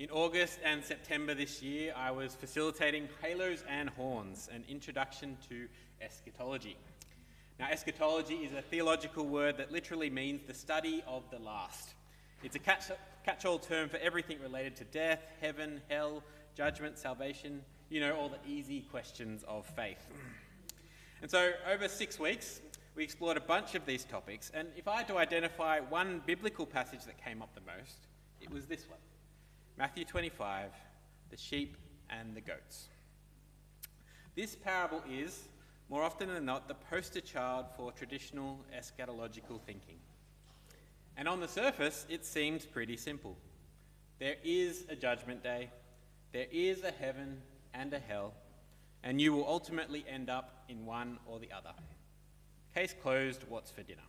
In August and September this year, I was facilitating Halos and Horns, an introduction to eschatology. Now, eschatology is a theological word that literally means the study of the last. It's a catch all term for everything related to death, heaven, hell, judgment, salvation, you know, all the easy questions of faith. And so, over six weeks, we explored a bunch of these topics, and if I had to identify one biblical passage that came up the most, it was this one Matthew 25, the sheep and the goats. This parable is, more often than not, the poster child for traditional eschatological thinking. And on the surface, it seems pretty simple. There is a judgment day, there is a heaven and a hell, and you will ultimately end up in one or the other. Case closed, what's for dinner?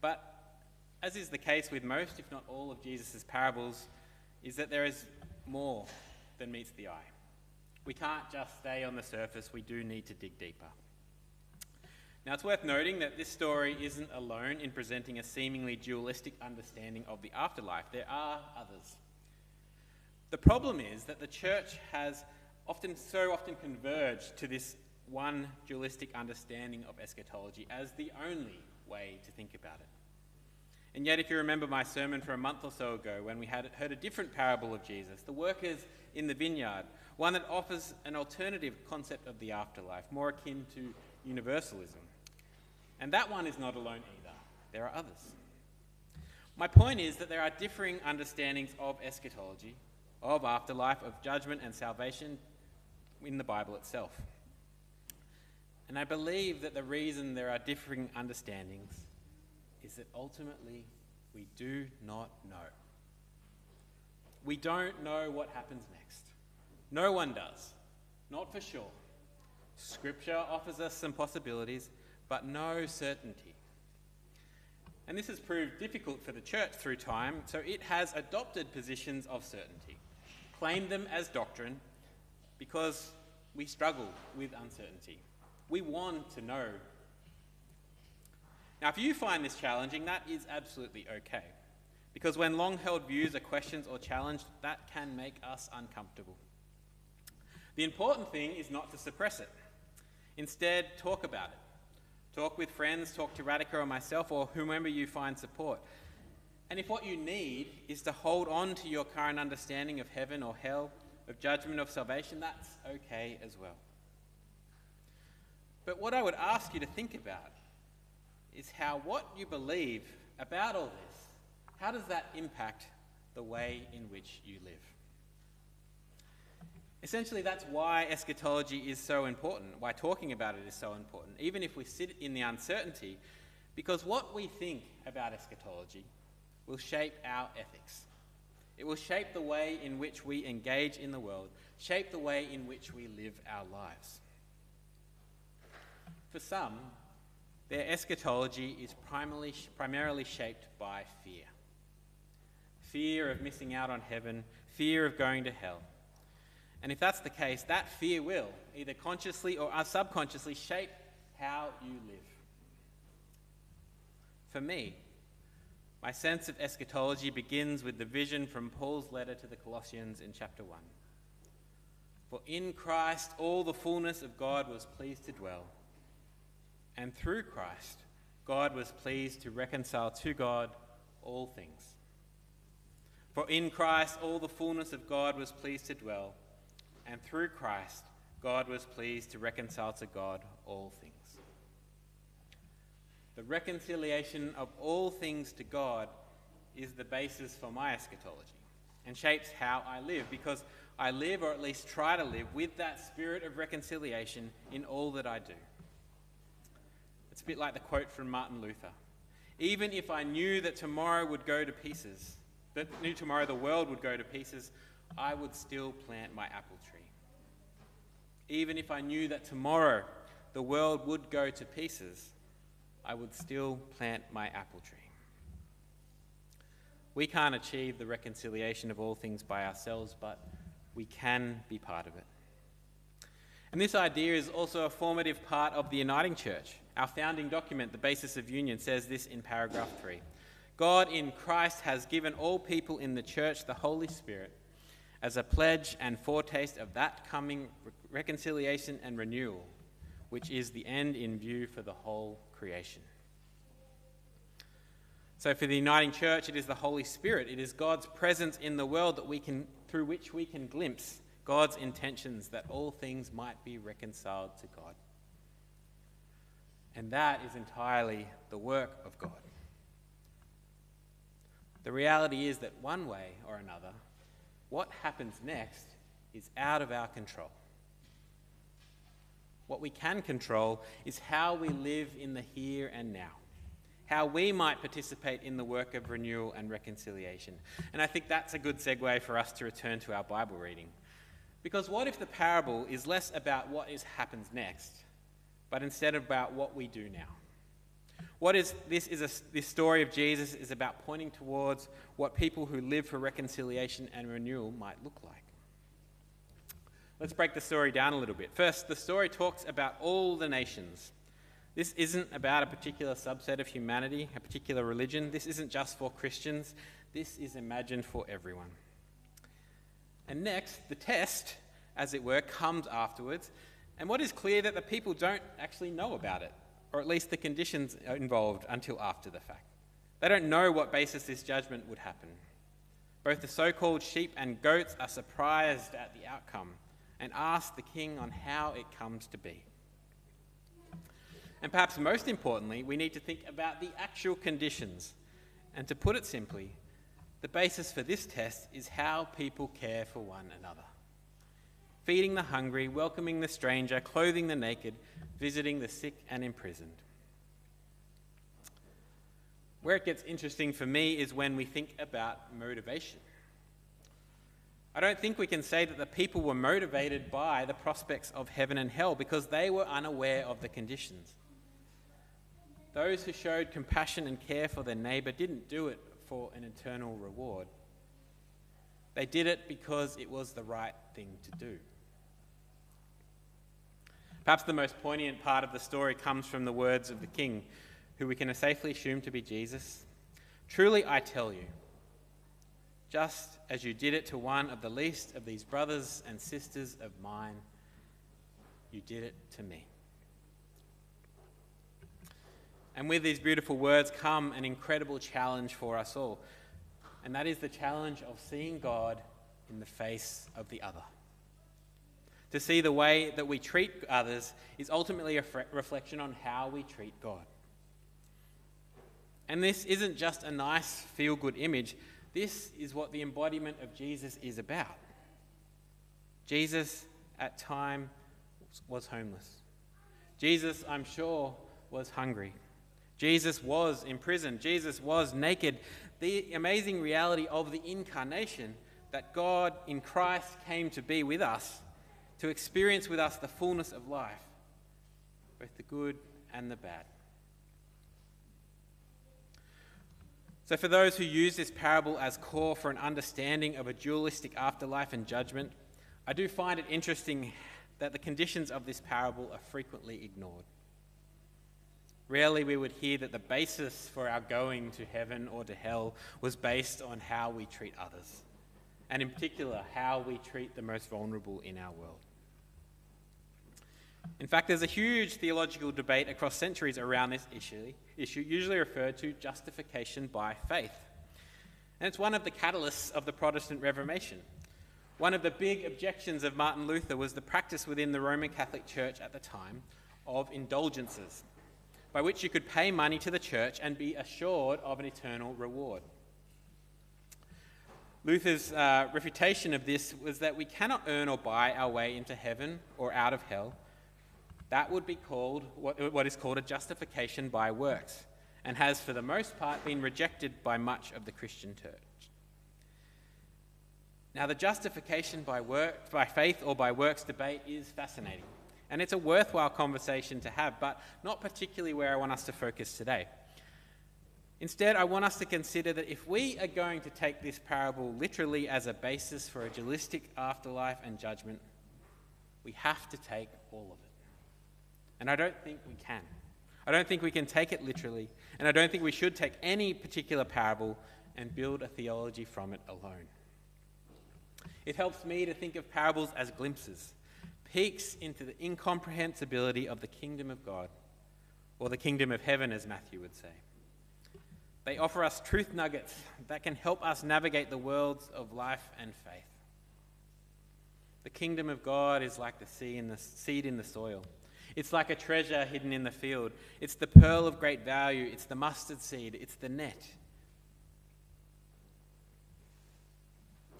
But as is the case with most, if not all, of Jesus' parables, is that there is more than meets the eye. We can't just stay on the surface, we do need to dig deeper. Now, it's worth noting that this story isn't alone in presenting a seemingly dualistic understanding of the afterlife. There are others. The problem is that the church has often, so often converged to this one dualistic understanding of eschatology as the only way to think about it. And yet, if you remember my sermon from a month or so ago when we had heard a different parable of Jesus, the workers in the vineyard, one that offers an alternative concept of the afterlife, more akin to universalism. And that one is not alone either, there are others. My point is that there are differing understandings of eschatology, of afterlife, of judgment and salvation in the Bible itself. And I believe that the reason there are differing understandings is that ultimately we do not know. We don't know what happens next. No one does. Not for sure. Scripture offers us some possibilities, but no certainty. And this has proved difficult for the church through time, so it has adopted positions of certainty, claimed them as doctrine, because we struggle with uncertainty. We want to know now, if you find this challenging, that is absolutely okay. Because when long held views are questioned or challenged, that can make us uncomfortable. The important thing is not to suppress it. Instead, talk about it. Talk with friends, talk to Radhika or myself, or whomever you find support. And if what you need is to hold on to your current understanding of heaven or hell, of judgment, of salvation, that's okay as well. But what I would ask you to think about is how what you believe about all this, how does that impact the way in which you live? Essentially, that's why eschatology is so important, why talking about it is so important, even if we sit in the uncertainty, because what we think about eschatology will shape our ethics. It will shape the way in which we engage in the world, shape the way in which we live our lives. For some, their eschatology is primarily, primarily shaped by fear fear of missing out on heaven, fear of going to hell. And if that's the case, that fear will, either consciously or uh, subconsciously, shape how you live. For me, my sense of eschatology begins with the vision from Paul's letter to the Colossians in chapter 1. For in Christ all the fullness of God was pleased to dwell and through Christ, God was pleased to reconcile to God all things. For in Christ all the fullness of God was pleased to dwell, and through Christ God was pleased to reconcile to God all things. The reconciliation of all things to God is the basis for my eschatology and shapes how I live because I live, or at least try to live, with that spirit of reconciliation in all that I do. It's a bit like the quote from Martin Luther. Even if I knew that tomorrow would go to pieces, that knew tomorrow the world would go to pieces, I would still plant my apple tree. Even if I knew that tomorrow the world would go to pieces, I would still plant my apple tree. We can't achieve the reconciliation of all things by ourselves, but we can be part of it. And this idea is also a formative part of the uniting church. Our founding document, the basis of union, says this in paragraph 3 God in Christ has given all people in the church the Holy Spirit as a pledge and foretaste of that coming reconciliation and renewal, which is the end in view for the whole creation. So, for the uniting church, it is the Holy Spirit. It is God's presence in the world that we can, through which we can glimpse God's intentions that all things might be reconciled to God. And that is entirely the work of God. The reality is that one way or another, what happens next is out of our control. What we can control is how we live in the here and now, how we might participate in the work of renewal and reconciliation. And I think that's a good segue for us to return to our Bible reading. Because what if the parable is less about what is, happens next, but instead about what we do now? What is this is a, this story of Jesus is about pointing towards what people who live for reconciliation and renewal might look like. Let's break the story down a little bit. First, the story talks about all the nations. This isn't about a particular subset of humanity, a particular religion. This isn't just for Christians. This is imagined for everyone. And next, the test, as it were, comes afterwards. And what is clear that the people don't actually know about it or at least the conditions involved, until after the fact. They don't know what basis this judgment would happen. Both the so called sheep and goats are surprised at the outcome and ask the king on how it comes to be. And perhaps most importantly, we need to think about the actual conditions. And to put it simply, the basis for this test is how people care for one another feeding the hungry, welcoming the stranger, clothing the naked, visiting the sick and imprisoned. Where it gets interesting for me is when we think about motivation. I don't think we can say that the people were motivated by the prospects of heaven and hell because they were unaware of the conditions. Those who showed compassion and care for their neighbour didn't do it for an eternal reward. They did it because it was the right thing to do. Perhaps the most poignant part of the story comes from the words of the king, who we can safely assume to be Jesus. Truly, I tell you, just as you did it to one of the least of these brothers and sisters of mine, you did it to me. And with these beautiful words come an incredible challenge for us all, and that is the challenge of seeing God in the face of the other to see the way that we treat others is ultimately a reflection on how we treat God. And this isn't just a nice, feel good image, this is what the embodiment of Jesus is about. Jesus, at time, was homeless. Jesus, I'm sure, was hungry. Jesus was imprisoned. Jesus was naked. The amazing reality of the incarnation that God in Christ came to be with us to experience with us the fullness of life, both the good and the bad. So, for those who use this parable as core for an understanding of a dualistic afterlife and judgment, I do find it interesting that the conditions of this parable are frequently ignored. Rarely we would hear that the basis for our going to heaven or to hell was based on how we treat others, and in particular, how we treat the most vulnerable in our world. In fact, there's a huge theological debate across centuries around this issue, issue, usually referred to justification by faith. And it's one of the catalysts of the Protestant Reformation. One of the big objections of Martin Luther was the practice within the Roman Catholic Church at the time of indulgences, by which you could pay money to the church and be assured of an eternal reward. Luther's uh, refutation of this was that we cannot earn or buy our way into heaven or out of hell that would be called what, what is called a justification by works, and has for the most part been rejected by much of the Christian church. Now, the justification by, work, by faith or by works debate is fascinating, and it's a worthwhile conversation to have, but not particularly where I want us to focus today. Instead, I want us to consider that if we are going to take this parable literally as a basis for a dualistic afterlife and judgment, we have to take all of it. And I don't think we can. I don't think we can take it literally, and I don't think we should take any particular parable and build a theology from it alone. It helps me to think of parables as glimpses, peeks into the incomprehensibility of the kingdom of God, or the kingdom of heaven, as Matthew would say. They offer us truth nuggets that can help us navigate the worlds of life and faith. The kingdom of God is like the seed in the, seed in the soil. It's like a treasure hidden in the field. It's the pearl of great value. It's the mustard seed. It's the net.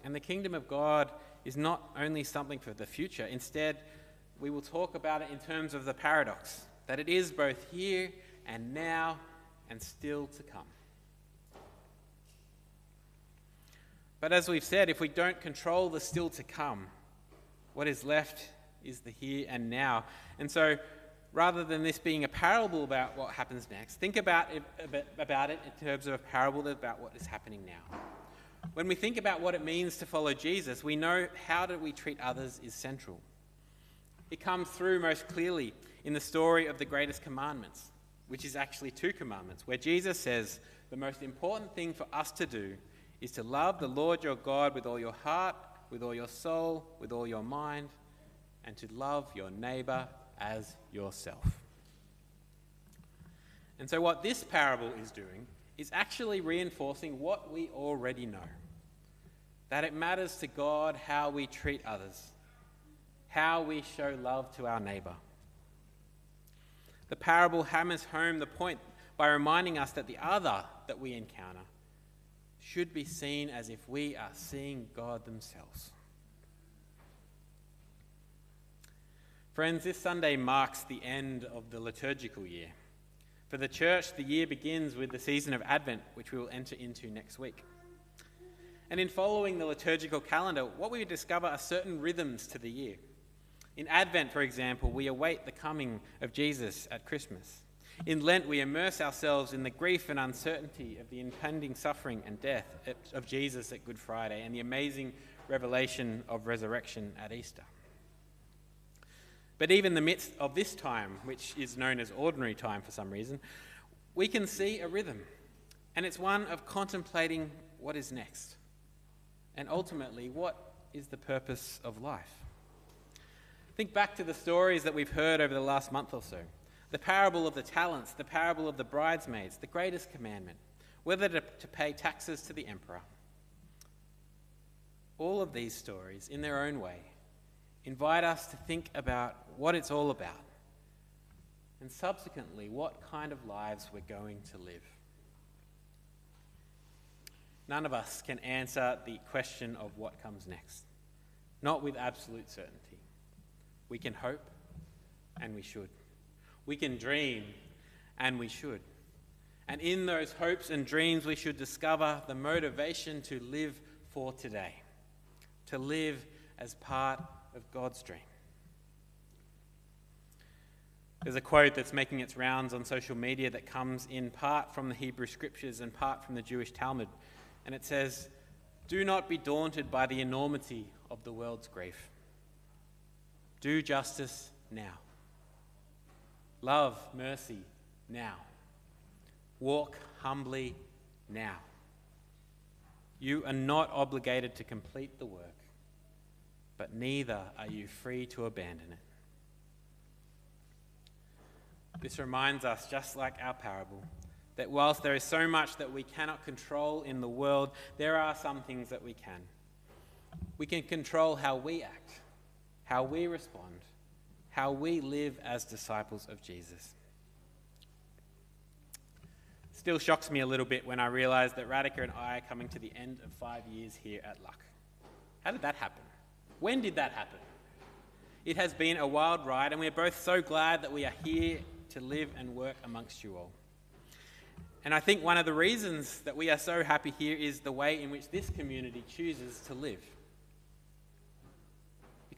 And the kingdom of God is not only something for the future, instead, we will talk about it in terms of the paradox that it is both here and now and still to come. But as we've said, if we don't control the still to come, what is left is the here and now. And so, rather than this being a parable about what happens next, think about it, about it in terms of a parable about what is happening now. When we think about what it means to follow Jesus, we know how do we treat others is central. It comes through most clearly in the story of the greatest commandments, which is actually two commandments, where Jesus says the most important thing for us to do is to love the Lord your God with all your heart, with all your soul, with all your mind, and to love your neighbor as yourself. And so, what this parable is doing is actually reinforcing what we already know that it matters to God how we treat others, how we show love to our neighbor. The parable hammers home the point by reminding us that the other that we encounter should be seen as if we are seeing God themselves. Friends, this Sunday marks the end of the liturgical year. For the church, the year begins with the season of Advent, which we will enter into next week. And in following the liturgical calendar, what we discover are certain rhythms to the year. In Advent, for example, we await the coming of Jesus at Christmas. In Lent, we immerse ourselves in the grief and uncertainty of the impending suffering and death of Jesus at Good Friday and the amazing revelation of resurrection at Easter. But even in the midst of this time, which is known as ordinary time for some reason, we can see a rhythm, and it's one of contemplating what is next, and ultimately, what is the purpose of life. Think back to the stories that we've heard over the last month or so the parable of the talents, the parable of the bridesmaids, the greatest commandment, whether to, to pay taxes to the emperor. All of these stories, in their own way, invite us to think about what it's all about and subsequently what kind of lives we're going to live. None of us can answer the question of what comes next, not with absolute certainty. We can hope, and we should. We can dream, and we should. And in those hopes and dreams, we should discover the motivation to live for today, to live as part of God's dream. There's a quote that's making its rounds on social media that comes in part from the Hebrew Scriptures and part from the Jewish Talmud. And it says, Do not be daunted by the enormity of the world's grief. Do justice now. Love mercy now. Walk humbly now. You are not obligated to complete the work, but neither are you free to abandon it. This reminds us, just like our parable, that whilst there is so much that we cannot control in the world, there are some things that we can. We can control how we act, how we respond, how we live as disciples of Jesus. Still shocks me a little bit when I realize that Radhika and I are coming to the end of five years here at Luck. How did that happen? When did that happen? It has been a wild ride, and we are both so glad that we are here to live and work amongst you all. And I think one of the reasons that we are so happy here is the way in which this community chooses to live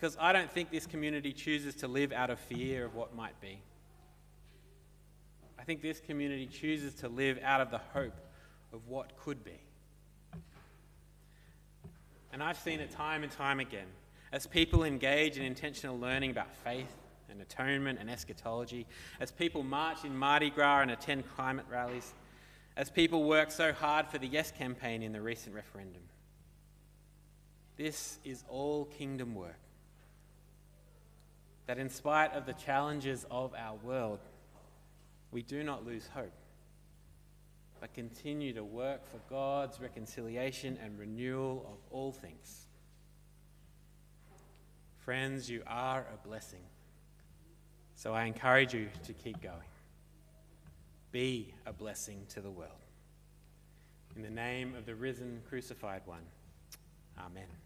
because I don't think this community chooses to live out of fear of what might be. I think this community chooses to live out of the hope of what could be. And I've seen it time and time again as people engage in intentional learning about faith and atonement and eschatology, as people march in Mardi Gras and attend climate rallies, as people work so hard for the Yes campaign in the recent referendum. This is all kingdom work. That in spite of the challenges of our world, we do not lose hope, but continue to work for God's reconciliation and renewal of all things. Friends, you are a blessing. So I encourage you to keep going. Be a blessing to the world. In the name of the risen, crucified one, Amen.